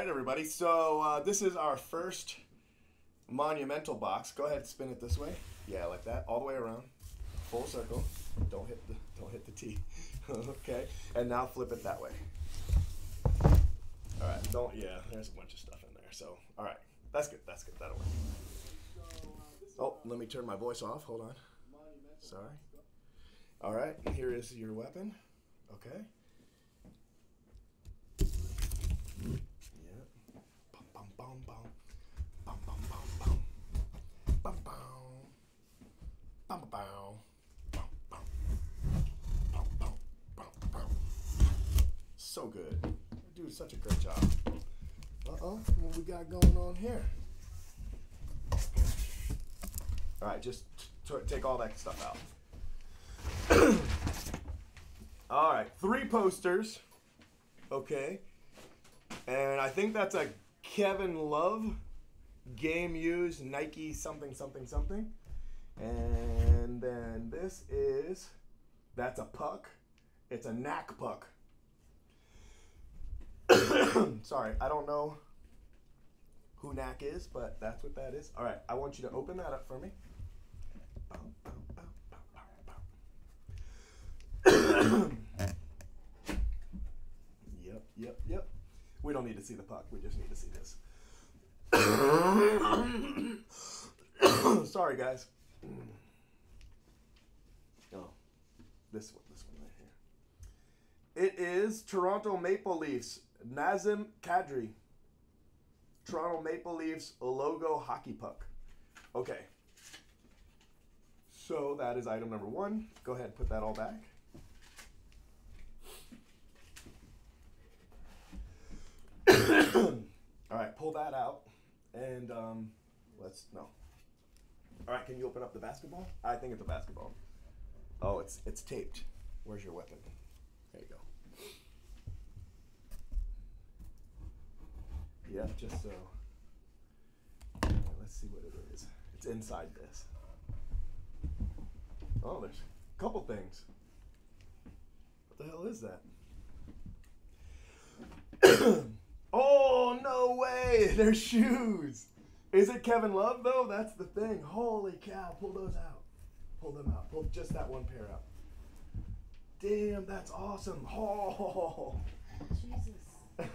right, everybody. So uh, this is our first monumental box. Go ahead, and spin it this way. Yeah, like that, all the way around, full circle. Don't hit the don't hit the T. okay, and now flip it that way. All right, don't. Yeah, there's a bunch of stuff in there. So all right, that's good. That's good. That'll work. Oh, let me turn my voice off. Hold on. Sorry. All right, here is your weapon. Okay. Yeah. Bum, bum, bum, bum. Bum, bum, bum, bum. Bum, bum. Bum. So good. Do such a great job. Uh oh, what we got going on here? All right, just take all that stuff out. all right, three posters. Okay. And I think that's a Kevin Love game used Nike something something something. And then this is that's a puck. It's a knack puck. Sorry, I don't know who knack is, but that's what that is. All right, I want you to open that up for me. yep, yep, yep. We don't need to see the puck. We just need to see this. Sorry, guys. Oh, this one, this one right here. It is Toronto Maple Leafs, Nazem Kadri. Toronto Maple Leafs logo hockey puck. Okay. So that is item number one. Go ahead and put that all back. All right, pull that out, and um, let's no. All right, can you open up the basketball? I think it's a basketball. Oh, it's it's taped. Where's your weapon? There you go. Yeah, just so. Let's see what it is. It's inside this. Oh, there's a couple things. What the hell is that? oh, no way! They're shoes! Is it Kevin Love, though? That's the thing. Holy cow, pull those out. Pull them out. Pull just that one pair out. Damn, that's awesome. Oh. Jesus.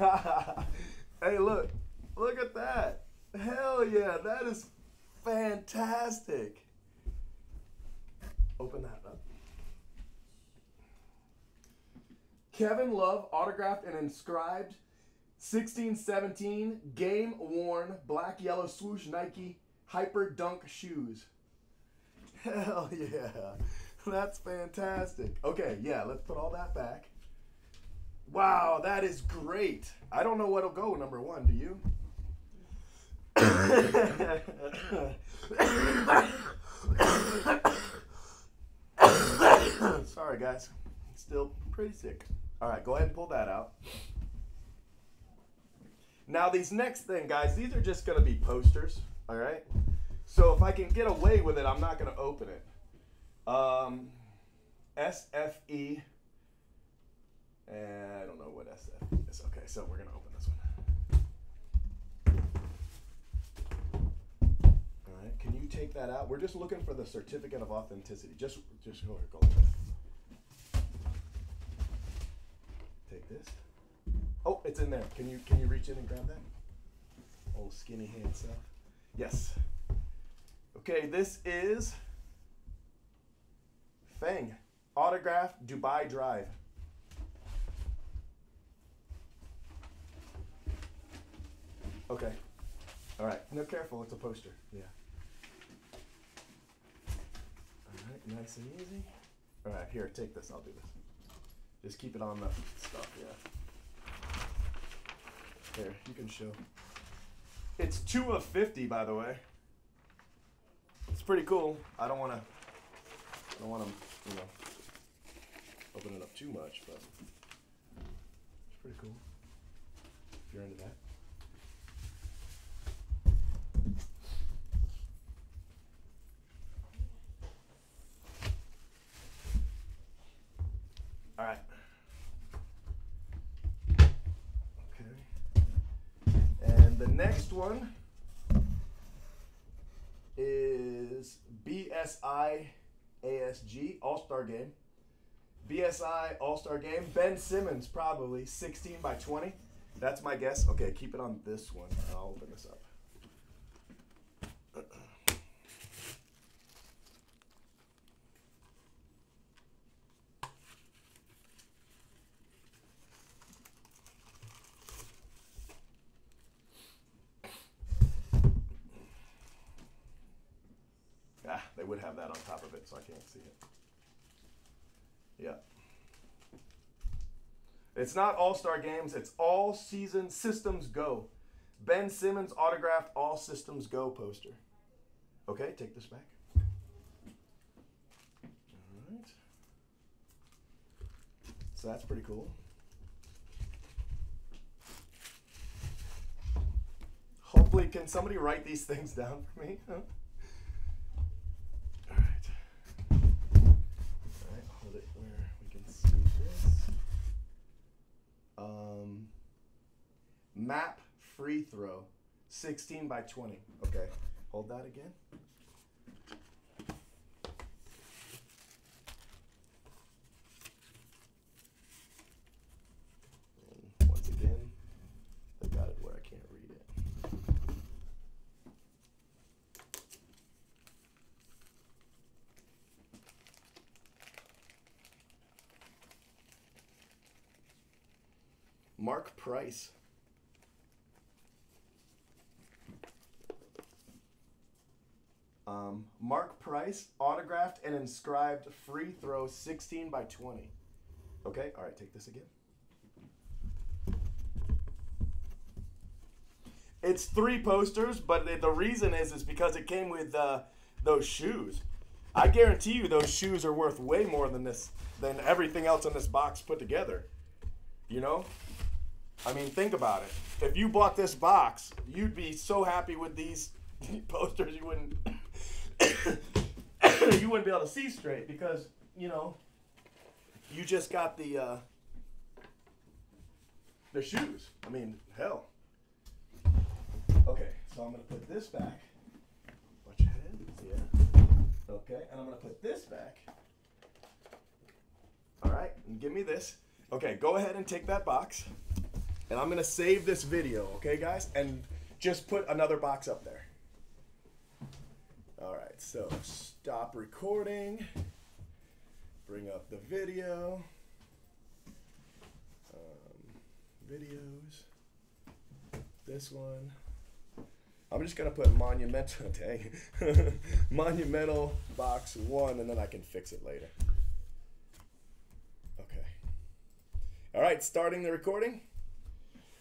hey, look. Look at that. Hell yeah, that is fantastic. Open that up. Kevin Love autographed and inscribed 1617 game worn black yellow swoosh Nike Hyper Dunk shoes. Hell yeah. That's fantastic. Okay, yeah, let's put all that back. Wow, that is great. I don't know what'll go number one. Do you? Sorry, guys. Still pretty sick. All right, go ahead and pull that out. Now, these next thing, guys, these are just going to be posters. All right. So if I can get away with it, I'm not going to open it. Um, SFE. And I don't know what SFE is. Okay, so we're going to open this one. All right, can you take that out? We're just looking for the certificate of authenticity. Just, just go ahead, go that. Take this. Oh, it's in there. Can you can you reach in and grab that? Old skinny hand stuff. Yes. Okay, this is Fang. Autograph Dubai Drive. Okay. All right. No, careful. It's a poster. Yeah. All right. Nice and easy. All right. Here, take this. I'll do this. Just keep it on the stuff. Yeah. Here, you can show. It's two of fifty, by the way. It's pretty cool. I don't want to. I don't want to, you know, open it up too much, but it's pretty cool. If you're into that. All right. Okay. Next one is BSI ASG All Star Game. BSI All Star Game. Ben Simmons, probably 16 by 20. That's my guess. Okay, keep it on this one. I'll open this up. Ah, they would have that on top of it, so I can't see it. Yeah. It's not All Star Games, it's All Season Systems Go. Ben Simmons autographed All Systems Go poster. Okay, take this back. Alright. So that's pretty cool. Hopefully, can somebody write these things down for me? Huh? All right. All right, hold it where we can see this. Um, map free throw, 16 by 20. Okay, hold that again. And once again, they got it where I can't read it. Mark Price. Um, Mark Price, autographed and inscribed free throw 16 by 20. Okay, all right, take this again. It's three posters, but the, reason is is because it came with uh, those shoes. I guarantee you those shoes are worth way more than this than everything else in this box put together. You know? I mean, think about it. If you bought this box, you'd be so happy with these posters you wouldn't you wouldn't be able to see straight because, you know, you just got the uh the shoes. I mean, hell. Okay, so I'm gonna put this back. Watch your head. Yeah. Okay, and I'm gonna put this back. All right, and give me this. Okay, go ahead and take that box, and I'm gonna save this video. Okay, guys, and just put another box up there. All right, so stop recording. Bring up the video. Um, videos. This one. I'm just gonna put monumental dang monumental box one and then I can fix it later. Okay. Alright, starting the recording.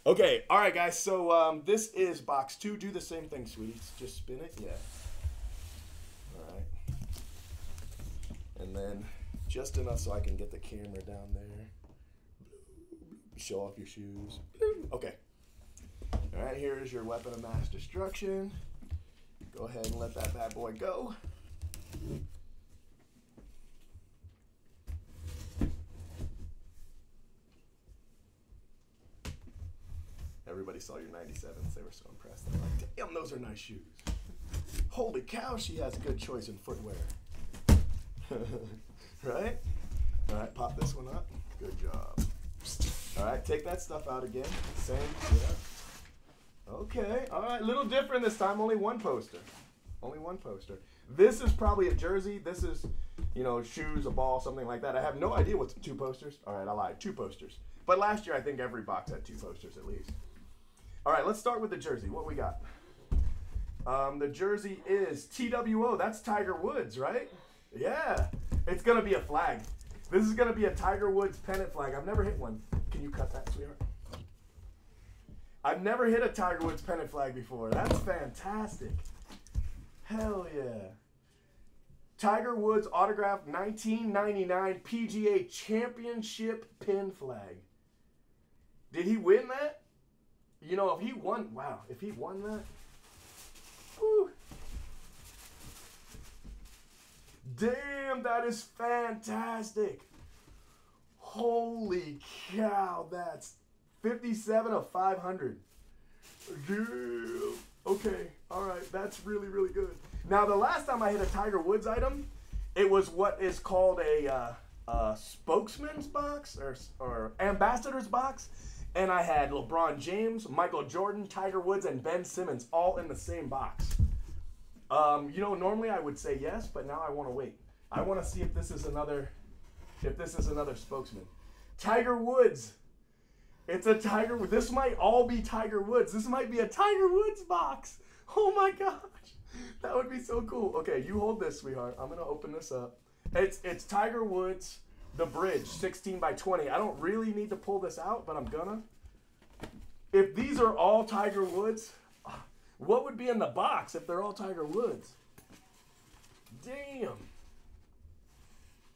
Okay, alright guys, so um, this is box two. Do the same thing, sweeties. Just spin it, yeah. Alright. And then just enough so I can get the camera down there. Show off your shoes. Okay. All right, here is your weapon of mass destruction. Go ahead and let that bad boy go. Everybody saw your 97s. They were so impressed. They're like, damn, those are nice shoes. Holy cow, she has a good choice in footwear. right? All right, pop this one up. Good job. All right, take that stuff out again. Same, yeah. Okay, all right, little different this time. Only one poster. Only one poster. This is probably a jersey. This is, you know, shoes, a ball, something like that. I have no idea what's two posters. All right, I lied. Two posters. But last year, I think every box had two posters at least. All right, let's start with the jersey. What we got? Um, the jersey is TWO. That's Tiger Woods, right? Yeah. It's gonna be a flag. This is gonna be a Tiger Woods pennant flag. I've never hit one. Can you cut that, sweetheart? I've never hit a Tiger Woods pennant flag before. That's fantastic. Hell yeah. Tiger Woods autographed 1999 PGA Championship pin flag. Did he win that? You know, if he won, wow, if he won that, whew. Damn, that is fantastic. Holy cow, that's 57 of 500. Damn. Okay. All right. That's really really good. Now the last time I hit a Tiger Woods item, it was what is called a, uh, a spokesman's box or or ambassador's box, and I had LeBron James, Michael Jordan, Tiger Woods, and Ben Simmons all in the same box. Um, you know, normally I would say yes, but now I want to wait. I want to see if this is another, if this is another spokesman. Tiger Woods. It's a Tiger. This might all be Tiger Woods. This might be a Tiger Woods box. Oh my gosh, that would be so cool. Okay, you hold this, sweetheart. I'm gonna open this up. It's it's Tiger Woods, the bridge, 16 by 20. I don't really need to pull this out, but I'm gonna. If these are all Tiger Woods, what would be in the box if they're all Tiger Woods? Damn.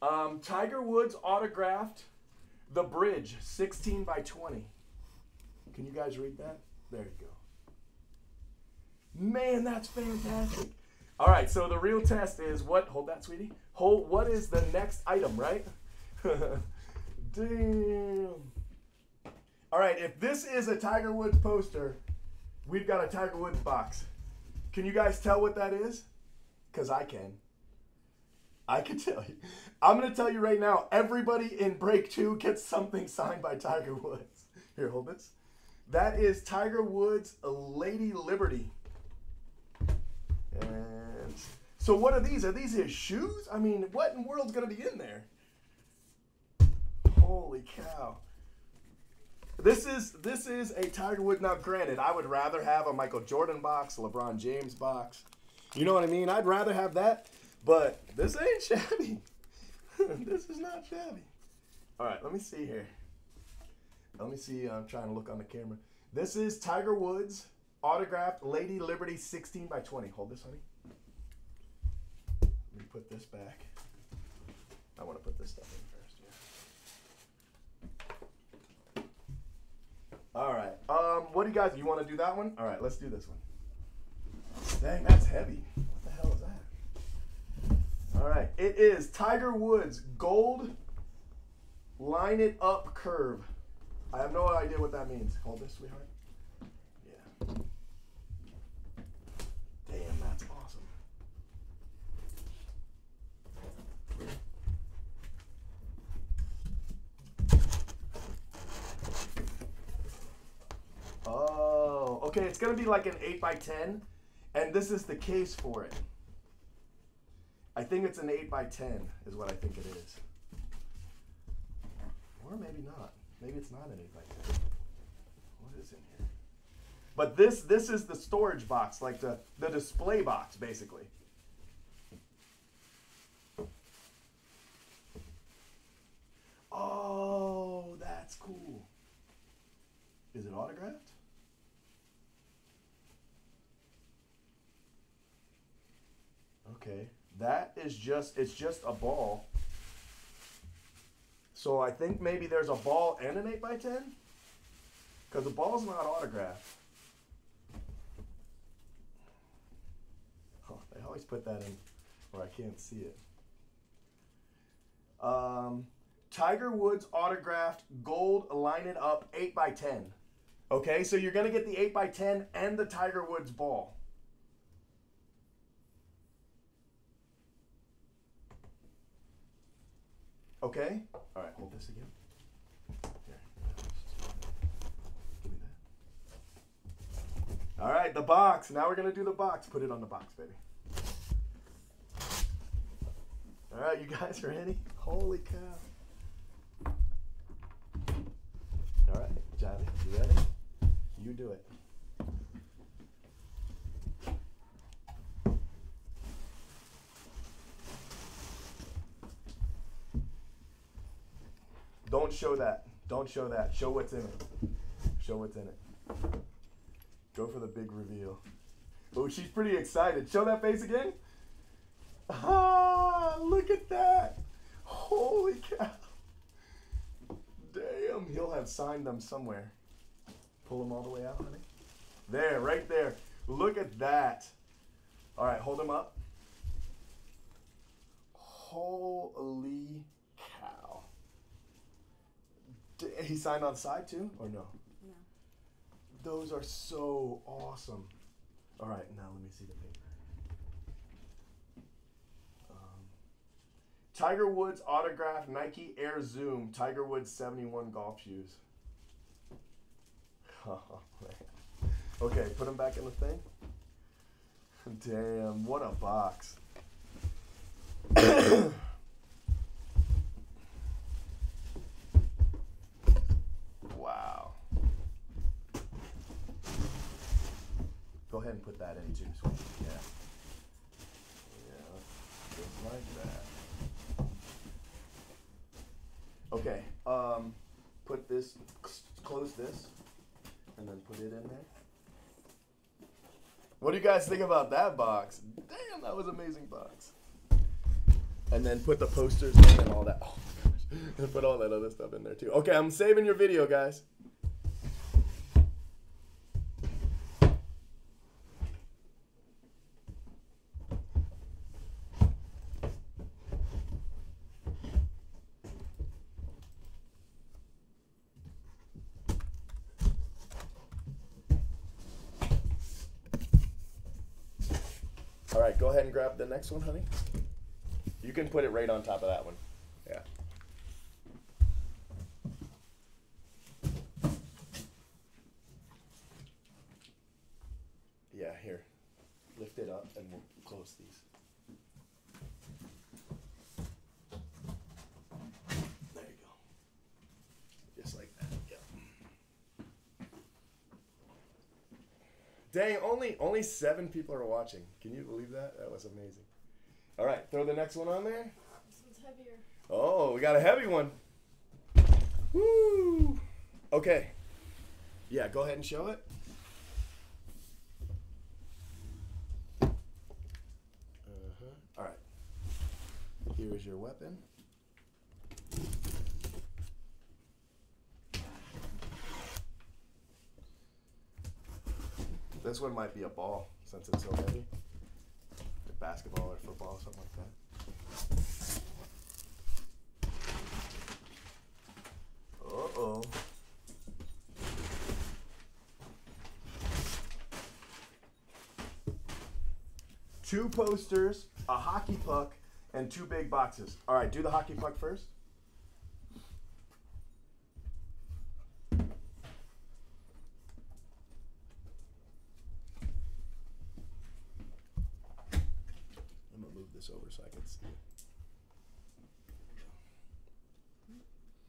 Um, Tiger Woods autographed The Bridge, 16 by 20. Can you guys read that? There you go. Man, that's fantastic. All right, so the real test is what? Hold that, sweetie. Hold. What is the next item, right? Damn. All right, if this is a Tiger Woods poster, we've got a Tiger Woods box. Can you guys tell what that is? Because I can. I can tell you. I'm going to tell you right now everybody in break two gets something signed by Tiger Woods. Here, hold this. That is Tiger Woods' Lady Liberty. And so, what are these? Are these his shoes? I mean, what in the world's going to be in there? Holy cow. This is this is a Tiger Woods. Now, granted, I would rather have a Michael Jordan box, LeBron James box. You know what I mean? I'd rather have that, but this ain't shabby. this is not shabby. All right, let me see here. Let me see. Uh, I'm trying to look on the camera. This is Tiger Woods autographed Lady Liberty 16 by 20. Hold this, honey. Let me put this back. I want to put this stuff in first. Yeah. All right. Um, what do you guys? You want to do that one? All right, let's do this one. Dang, that's heavy. What the hell is that? All right, it is Tiger Woods Gold Line It Up Curve. I have no idea what that means. Hold this, sweetheart. Yeah. Damn, that's awesome. Oh, okay. It's gonna be like an eight by ten, and this is the case for it. I think it's an eight by ten, is what I think it is. Or maybe not. Maybe it's not an eight by ten. What is in here? But this this is the storage box, like the the display box, basically. Oh, that's cool. Is it autographed? Okay, that is just it's just a ball. So I think maybe there's a ball and an eight by ten, because the ball's not autographed. Oh, they always put that in where I can't see it. Um, Tiger Woods autographed gold line it up 8 by 10 Okay, so you're going to get the 8 by 10 and the Tiger Woods ball. Okay? All right, hold this again. Here. Give me that. All right, the box. Now we're going to do the box. Put it on the box, baby. All right, you guys ready? Holy cow. All right, Johnny, you ready? You do it. Don't show that. Don't show that. Show what's in it. Show what's in it. Go for the big reveal. Oh, she's pretty excited. Show that face again. Ah, look at that. Holy cow. Damn, he'll have signed them somewhere. Pull them all the way out, honey. There, right there. Look at that. All right, hold them up. Holy he signed on the side too, or no? No. Those are so awesome. All right, now let me see the paper. Um, Tiger Woods autograph Nike Air Zoom Tiger Woods 71 golf shoes. Oh, man. Okay, put them back in the thing. Damn, what a box. wow. Go ahead and put that in too. Sweet. Yeah. Yeah, just like that. Okay. Um, put this, close this, and then put it in there. What do you guys think about that box? Damn, that was an amazing box. And then put the posters in and all that. Oh my gosh. And put all that other stuff in there too. Okay, I'm saving your video, guys. All right, go ahead and grab the next one, honey. You can put it right on top of that one. Yeah. Yeah, here. Lift it up and we'll close these. There you go. Just like that. Yep. Dang, only only seven people are watching. Can you believe that? That was amazing. All right, throw the next one on there. This one's heavier. Oh, we got a heavy one. Woo! Okay. Yeah, go ahead and show it. Uh-huh. All right. Here is your weapon. This one might be a ball since it's so heavy. Basketball or football, or something like that. Uh oh. Two posters, a hockey puck, and two big boxes. All right, do the hockey puck first. I'm gonna move this over so I can see.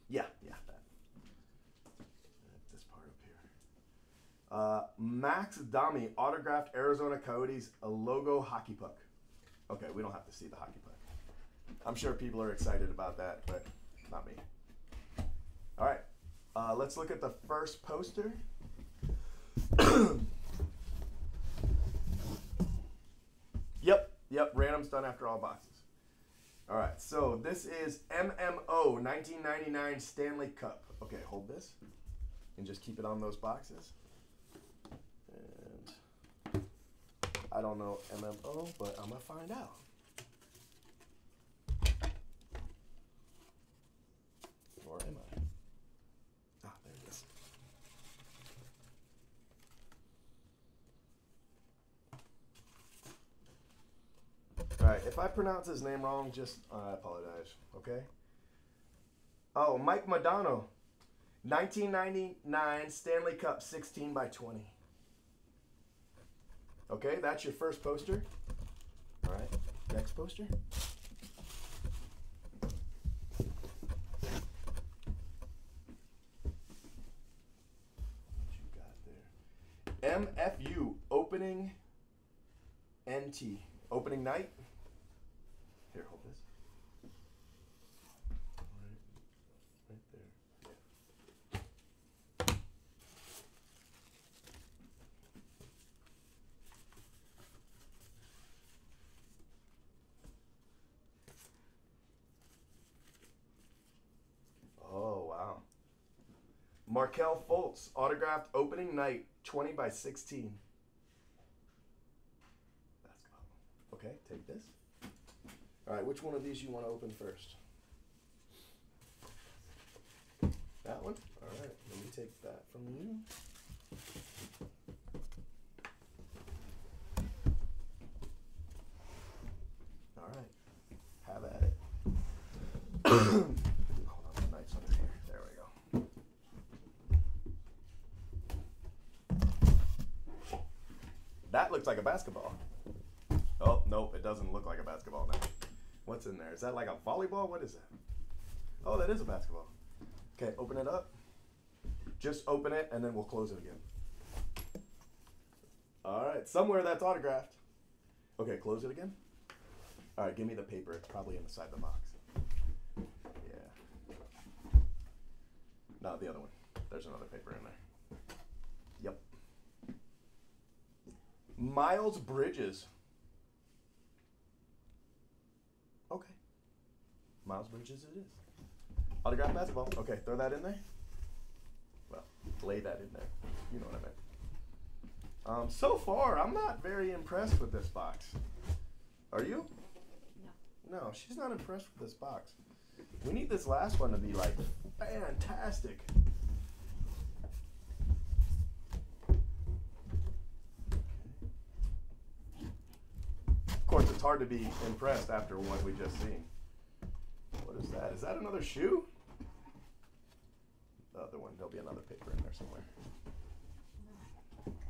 Yeah, yeah, that. This part up here. Uh, Max Domi autographed Arizona Coyotes a logo hockey puck. Okay, we don't have to see the hockey puck. I'm sure people are excited about that, but not me. All right, uh, let's look at the first poster. yep, yep, random's done after all boxes. All right, so this is MMO 1999 Stanley Cup. Okay, hold this and just keep it on those boxes. And I don't know MMO, but I'm gonna find out. Or am I? Ah, there it is. All right, if I pronounce his name wrong, just I apologize. Okay. Oh, Mike Modano, 1999 Stanley Cup, 16 by 20. Okay, that's your first poster. All right, next poster. What you got there? MFU opening NT opening night. Here, hold this. Right, right there. Oh wow. Markelle Fultz autographed opening night, twenty by sixteen. Basketball. Okay, take this. All right, which one of these you want to open first? That one? All right, let me take that from you. Hold on, the knife's under here. There we go. That looks like a basketball. Oh, nope, it doesn't look like a basketball now. What's in there? Is that like a volleyball? What is that? Oh, that is a basketball. Okay, open it up. Just open it and then we'll close it again. All right, somewhere that's autographed. Okay, close it again. All right, give me the paper. It's probably inside the box. Yeah. No, the other one. There's another paper in there. Yep. Miles Bridges. Okay. Miles Bridges it is. Autograph basketball. Okay, throw that in there. Well, lay that in there. You know what I meant. Um, so far, I'm not very impressed with this box. Are you? No. No, she's not impressed with this box. We need this last one to be like fantastic. Course, it's hard to be impressed after what we just seen. What is that? Is that another shoe? The other one. There'll be another paper in there somewhere.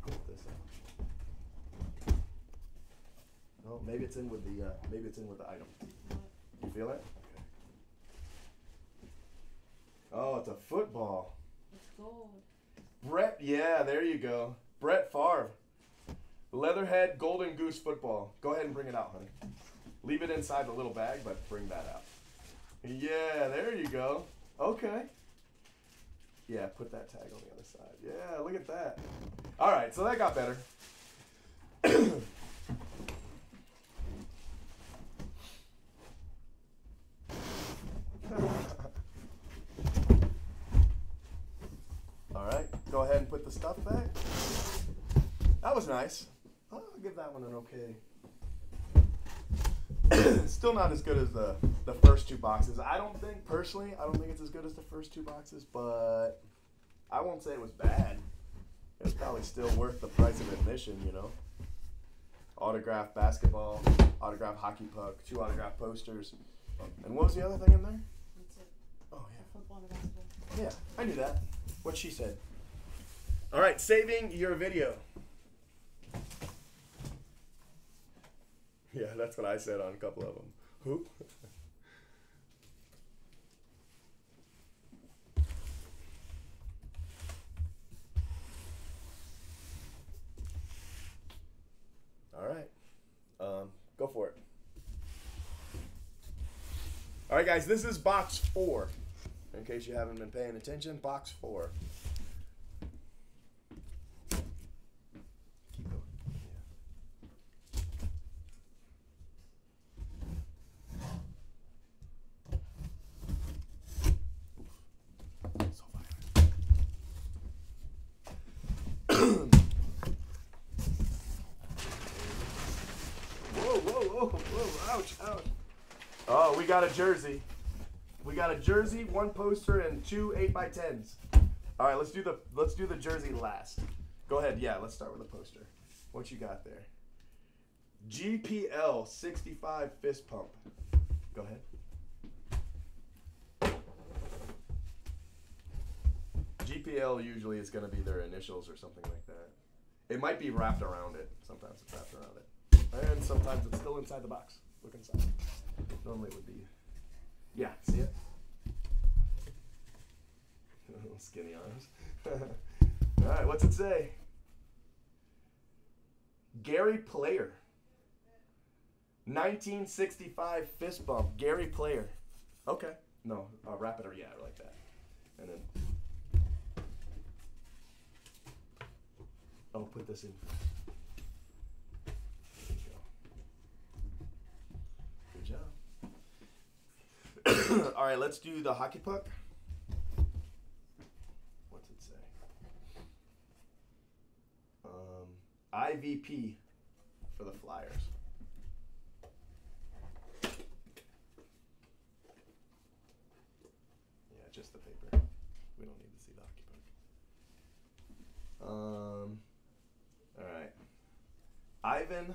Put this in. Oh, maybe it's in with the uh, maybe it's in with the item. You feel it? Okay. Oh, it's a football. It's gold. Brett, yeah, there you go. Brett Favre. Leatherhead Golden Goose football. Go ahead and bring it out, honey. Leave it inside the little bag, but bring that out. Yeah, there you go. Okay. Yeah, put that tag on the other side. Yeah, look at that. All right, so that got better. All right, go ahead and put the stuff back. That was nice. I'll give that one an okay. Still not as good as the the first two boxes. I don't think personally, I don't think it's as good as the first two boxes, but I won't say it was bad. It was probably still worth the price of admission, you know. Autographed basketball, autographed hockey puck, two autographed posters, and what was the other thing in there? Oh yeah. The football and basketball. Yeah, I knew that. What she said. All right, saving your video. Yeah, that's what I said on a couple of them. Who? All right, um, go for it. All right, guys, this is box four. In case you haven't been paying attention, box four. Keep going. Yeah. Oof. So violent. whoa, whoa, whoa, whoa, ouch, ouch. Oh, we got a jersey. We got a jersey, one poster, and two eight by tens. All right, let's do the let's do the jersey last. Go ahead. Yeah, let's start with the poster. What you got there? GPL 65 fist pump. Go ahead. GPL usually is going to be their initials or something like that. It might be wrapped around it. Sometimes it's wrapped around it, and sometimes it's still inside the box. Look inside. Normally it would be yeah, see it? Skinny arms. All right, what's it say? Gary Player. 1965 fist bump. Gary Player. Okay. No, uh, wrap it or yeah, like that. And then. Oh, put this in. There you go. Good job. All right, let's do the hockey puck. What's it say? Um, IVP for the Flyers. Yeah, just the paper. We don't need to see the hockey puck. Um, all right. Ivan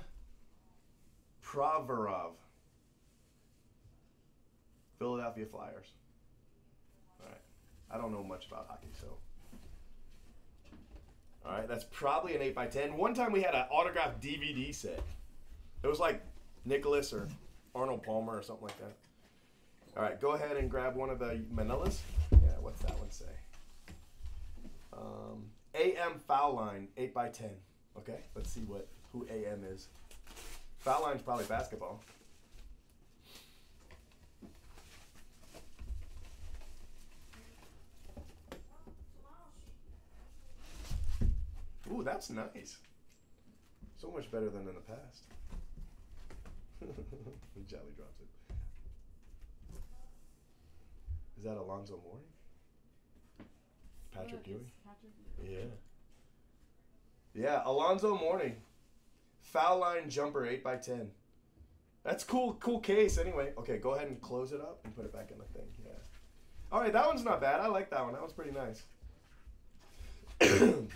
Provorov. Philadelphia Flyers. All right. I don't know much about hockey, so. All right, that's probably an 8x10. One time we had an autographed DVD set. It was like Nicklaus or Arnold Palmer or something like that. All right, go ahead and grab one of the Manilas. Yeah, what's that one say? Um, AM foul line, 8x10. Okay, let's see what who AM is. Foul line's probably basketball. Ooh, that's nice. So much better than in the past. He jelly drops it. Is that Alonzo Mourning? Patrick Yeah, Ewing? Patrick Ewing. Yeah. Yeah, Alonzo Mourning. Foul line jumper 8x10. That's cool, cool case anyway. Okay, go ahead and close it up and put it back in the thing. Yeah. All right, that one's not bad. I like that one. That was pretty nice.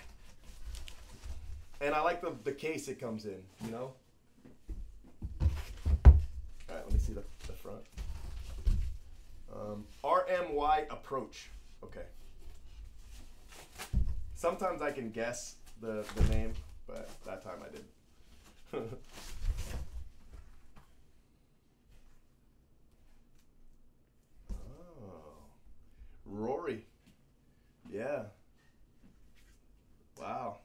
and I like the, the case it comes in, you know? All right, let me see the, the front. Um, RMY Approach. Okay. Sometimes I can guess the, the name, but that time I didn't. oh. Rory. Yeah. Wow.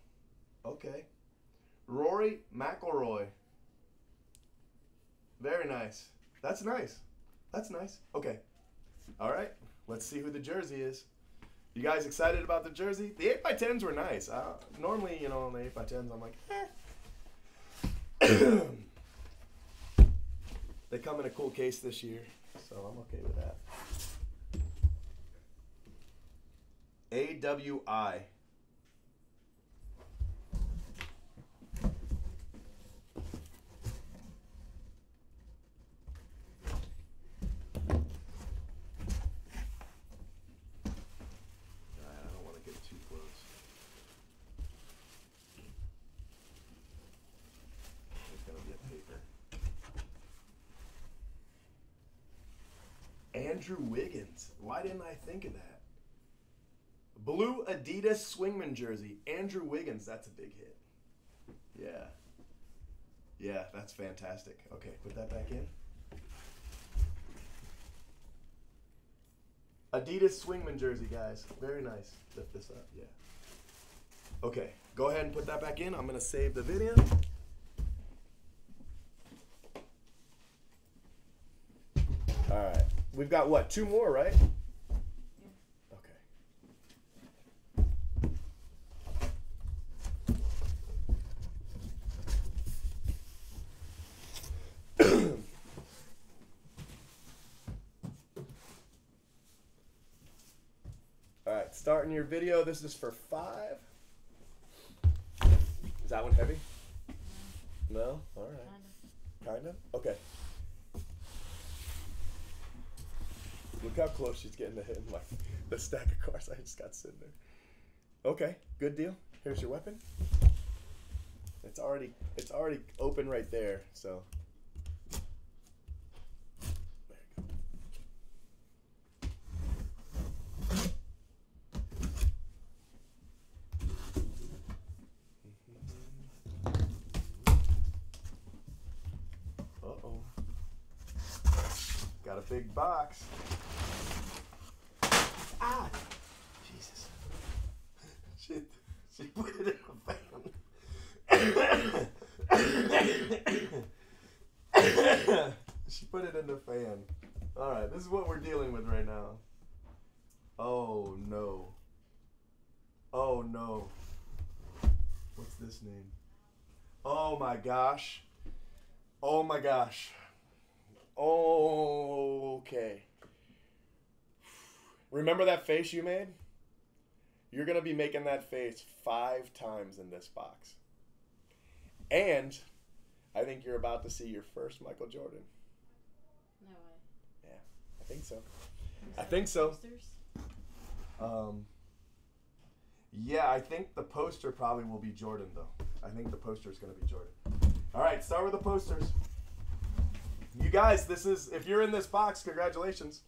Okay. Rory McIlroy. Very nice. That's nice. That's nice. Okay. All right. Let's see who the jersey is. You guys excited about the jersey? The 8x10s were nice. Uh, normally, you know, on the 8x10s, I'm like, eh. they come in a cool case this year, so I'm okay with that. AWI. Alright, I don't want to get too close. There's gonna be a paper. Andrew Wiggins. Why didn't I think of that? Blue Adidas Swingman jersey. Andrew Wiggins. That's a big hit. Yeah. Yeah, that's fantastic. Okay, put that back in. Adidas Swingman jersey, guys. Very nice. Lift this up. Yeah. Okay, go ahead and put that back in. I'm going to save the video. All right. We've got what? Two more, right? Okay. All right, starting your video. This is for five. Is that one heavy? No? All right. Kind of? Okay. Look how close she's getting to hitting like the stack of cards I just got sitting there. Okay, good deal. Here's your weapon. It's already it's already open right there, so mm-hmm. a big box. Ah! Jesus. She, she put it in the fan. she put it in the fan. This is what we're dealing with right now. Oh no. Oh no. What's this name? Oh my gosh. Oh my gosh. Okay. Remember that face you made? You're going to be making that face five times in this box. And I think you're about to see your first Michael Jordan. I think so. I think so. Um, yeah, I think the poster probably will be Jordan, though. I think the poster is going to be Jordan. All right, start with the posters. You guys, this is if you're in this box, congratulations.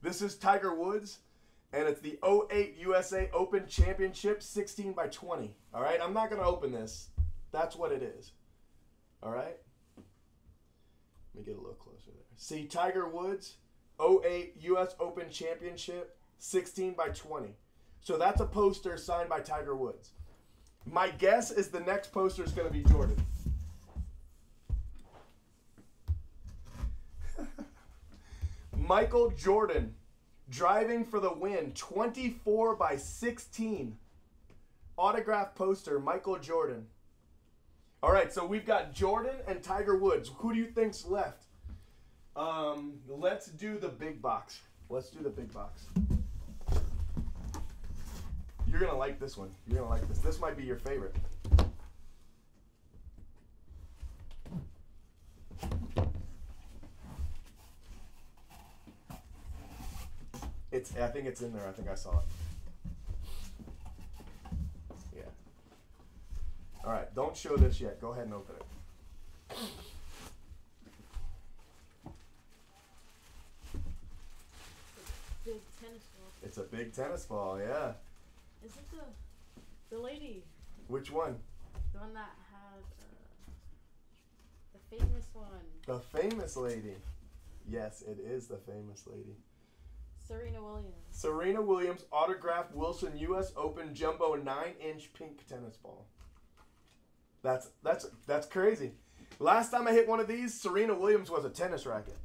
This is Tiger Woods, and it's the 08 USA Open Championship 16 by 20. All right, I'm not gonna open this. That's what it is. All right. Let me get a little closer there. See, Tiger Woods, 08 US Open Championship 16 by 20. So that's a poster signed by Tiger Woods. My guess is the next poster is going to be Jordan. Michael Jordan driving for the win 24 by 16 autograph poster michael jordan all right so we've got jordan and tiger woods who do you think's left um, let's do the big box let's do the big box you're gonna like this one you're gonna like this this might be your favorite It's. I think it's in there. I think I saw it. Yeah. All right. Don't show this yet. Go ahead and open it. Big tennis ball. It's a big tennis ball. Yeah. Is it the the lady? Which one? The one that had uh, the famous one. The famous lady. Yes, it is the famous lady. Serena Williams. Serena Williams autographed Wilson U.S. Open Jumbo nine-inch pink tennis ball. That's that's that's crazy. Last time I hit one of these, Serena Williams was a tennis racket,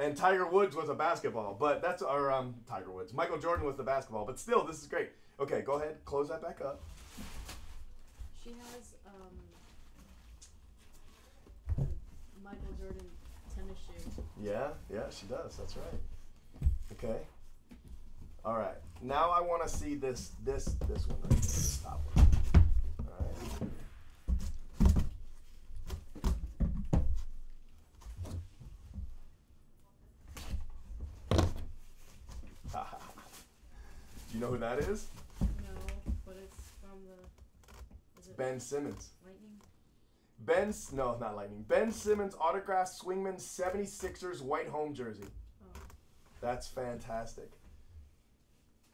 and Tiger Woods was a basketball. But that's our um, Tiger Woods. Michael Jordan was the basketball. But still, this is great. Okay, go ahead, close that back up. She has um, Michael Jordan tennis shoe. Yeah, yeah, she does. That's right. Okay. All right. Now I want to see this this this one right here. This top one. All right. Do you know who that is? No, but it's from the. Is it Ben Simmons. Lightning? Ben, no, not Lightning. Ben Simmons autographed Swingman 76ers white home jersey. Oh, That's fantastic.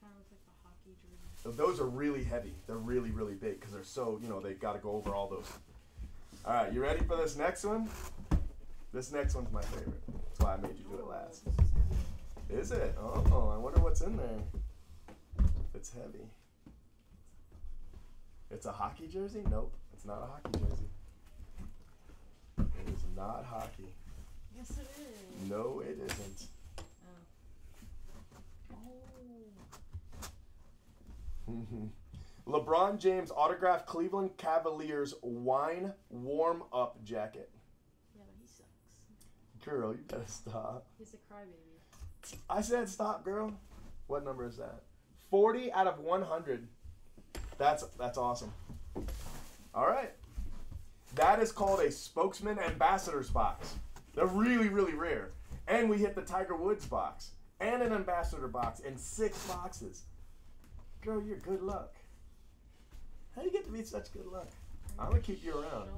kind of looks like the hockey jersey. So those are really heavy. They're really, really big because they're so, you know, they've got to go over all those. All right, you ready for this next one? This next one's my favorite. That's why I made you do it last. Is it? Oh, I wonder what's in there. It's heavy. It's a hockey jersey? Nope, it's not a hockey jersey. It is not hockey. Yes, it is. No, it isn't. Oh. LeBron James autographed Cleveland Cavaliers wine warm up jacket. Yeah, but he sucks. Girl, you better stop. He's a crybaby. I said stop, girl. What number is that? 40 out of 100. That's that's awesome. All right. That is called a spokesman ambassadors box. They're really really rare. And we hit the Tiger Woods box and an ambassador box in six boxes. Girl, you're good luck. How do you get to be such good luck? I'm gonna keep you around.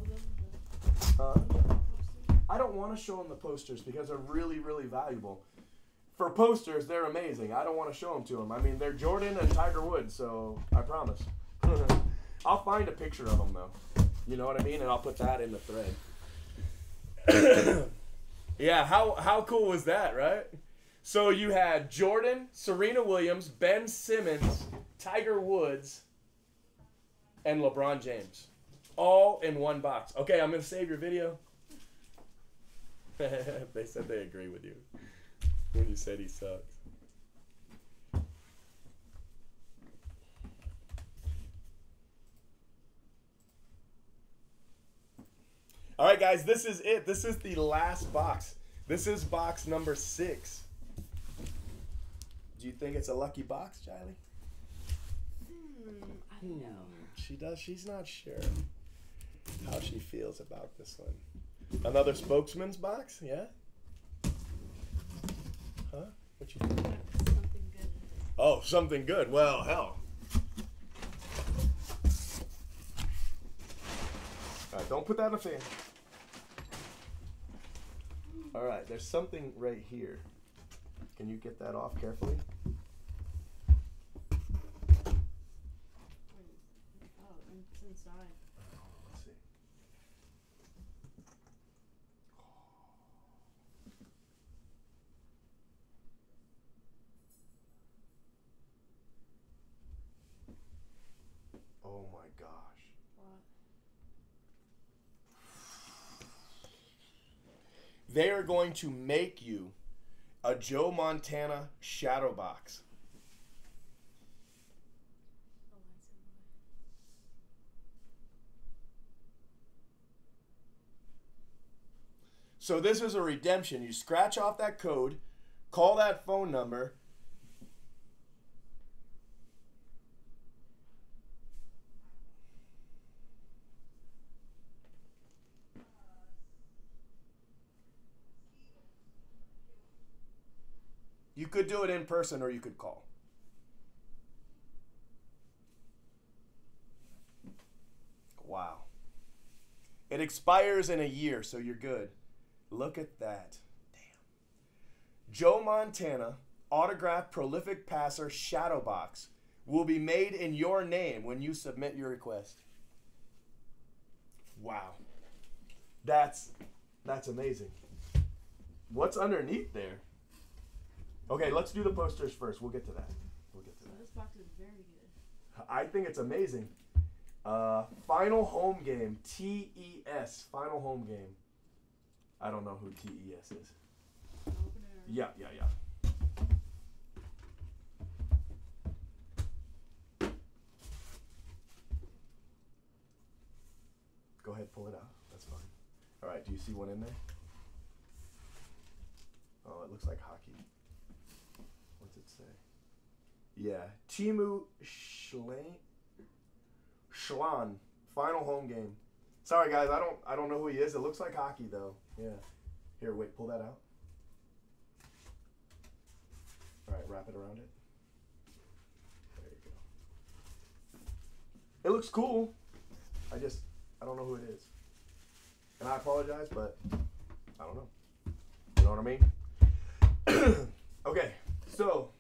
I don't want to show them the posters because they're really, really valuable. For posters, they're amazing. I don't want to show them to them. I mean, they're Jordan and Tiger Woods, so I promise. I'll find a picture of them though. You know what I mean? And I'll put that in the thread. yeah, how how cool was that, right? So you had Jordan, Serena Williams, Ben Simmons, Tiger Woods, and LeBron James, all in one box. Okay, I'm gonna save your video. they said they agree with you when you said he sucks. All right, guys, this is it. This is the last box. This is box number six. Do you think it's a lucky box, Charlie? Hmm, I don't know. She does. She's not sure how she feels about this one. Another spokesman's box, yeah. What you think? Something good. Oh, something good. Well, hell. All right, don't put that in the fan. All right, there's something right here. Can you get that off carefully? Oh, it's inside. Let's see. Oh my gosh. What? They are going to make you a Joe Montana shadow box. So this is a redemption. You scratch off that code, call that phone number. You could do it in person or you could call. Wow. It expires in a year, so you're good. Look at that. Damn. Joe Montana, autographed prolific passer shadow box will be made in your name when you submit your request. Wow. That's that's amazing. What's underneath there? Okay, let's do the posters first. We'll get to that. We'll get to that. this box is very good. I think it's amazing. Uh, final home game, TES, final home game. I don't know who TES is. Yeah, yeah, yeah. Go ahead, pull it out. That's fine. All right, do you see one in there? Oh, it looks like hockey. Say? Yeah, Teemu Selanne. Selanne, final home game. Sorry guys, I don't I don't know who he is. It looks like hockey though. Yeah. Here, wait, pull that out. All right, wrap it around it. There you go. It looks cool. I just I don't know who it is. And I apologize, but I don't know. You know what I mean? okay, so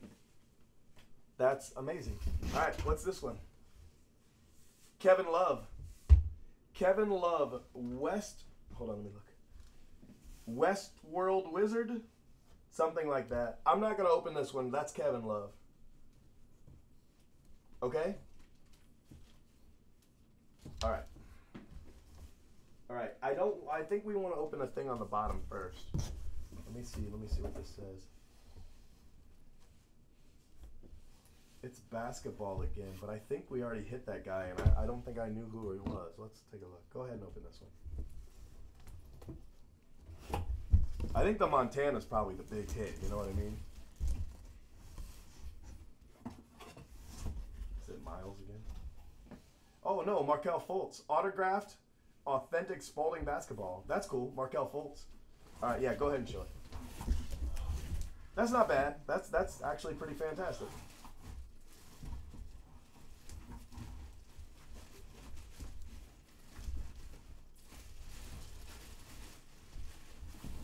that's amazing. All right, what's this one? Kevin Love. Kevin Love, West. Hold on, let me look. Westworld Wizard? Something like that. I'm not to open this one. That's Kevin Love. Okay? All right. All right. I don't I think we want to open a thing on the bottom first. Let me see. Let me see what this says. It's basketball again, but I think we already hit that guy, and I, I don't think I knew who he was. Let's take a look. Go ahead and open this one. I think the Montana's probably the big hit. You know what I mean? Is it Miles again? Oh no, Markelle Fultz, autographed, authentic Spalding basketball. That's cool, Markelle Fultz. All right, yeah, go ahead and show it. That's not bad. That's that's actually pretty fantastic.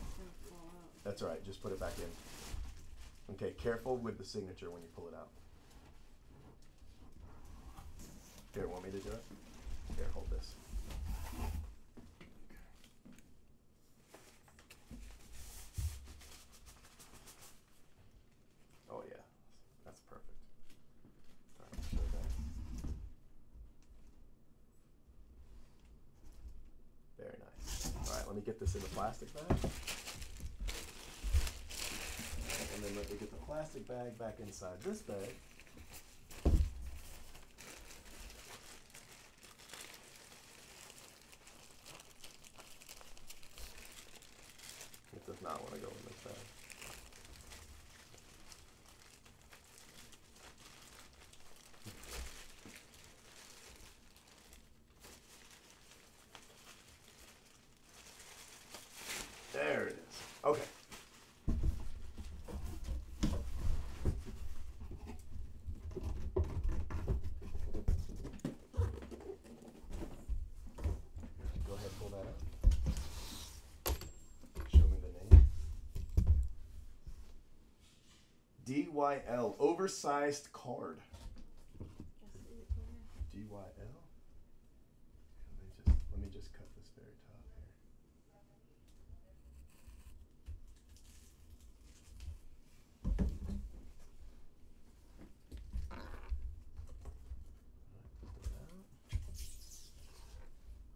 It's gonna fall out. That's all right. Just put it back in. Okay, careful with the signature when you pull it out. Here, want me to do it? Here, hold this. Oh yeah, that's perfect. All right, show that. Very nice. All right, let me get this in the plastic bag. Get the plastic bag back inside this bag. It does not want to go in this bag. There it is. Okay. Go ahead, pull that out. Show me the name. GYL oversized card. GYL. Let me just let me just cut this very top here.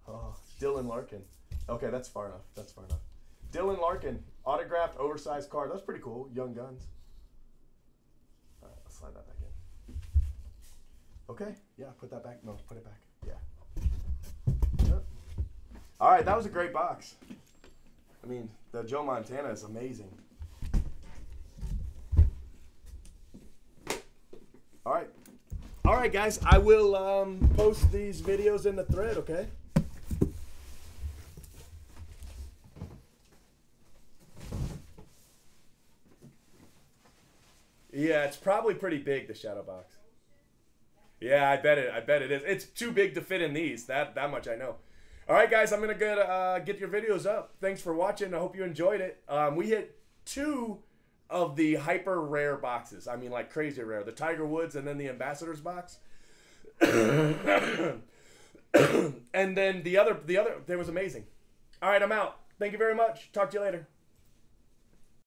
Oh, Dylan Larkin. Okay, that's far enough. That's far enough. Dylan Larkin, autographed, oversized card. That's pretty cool. Young Guns. Slide that back in. Okay, yeah, put that back. No, put it back. Yeah. Yep. All right, that was a great box. I mean, the Joe Montana is amazing. All right. All right, guys. I will um, post these videos in the thread, okay? It's probably pretty big, the shadow box. Yeah, I bet it. I bet it is. It's too big to fit in these. That that much I know. All right, guys, I'm gonna get uh, get your videos up. Thanks for watching. I hope you enjoyed it. Um, we hit two of the hyper rare boxes. I mean, like crazy rare. The Tiger Woods and then the Ambassadors box. and then the other, the other, there was amazing. All right, I'm out. Thank you very much. Talk to you later.